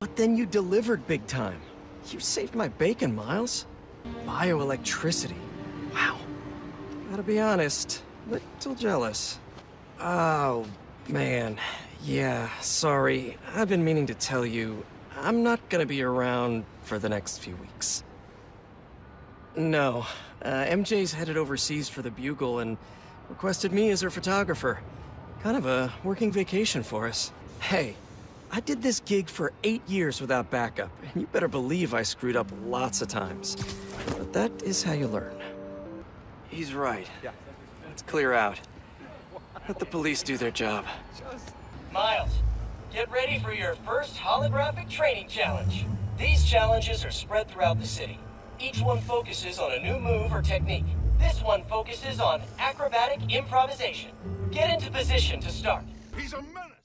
But then you delivered big time. You saved my bacon, Miles. Bioelectricity. Wow. Gotta be honest, little jealous. Oh, man. Yeah, sorry. I've been meaning to tell you, I'm not gonna be around for the next few weeks. No. Uh, MJ's headed overseas for the Bugle and requested me as her photographer. Kind of a working vacation for us. Hey, I did this gig for eight years without backup, and you better believe I screwed up lots of times. But that is how you learn. He's right. Let's clear out. Let the police do their job. Miles, get ready for your first holographic training challenge. These challenges are spread throughout the city. Each one focuses on a new move or technique. This one focuses on acrobatic improvisation. Get into position to start. He's a menace!